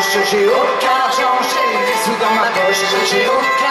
poche, j'ai aucun argent, j'ai des sous dans ma poche, j'ai aucun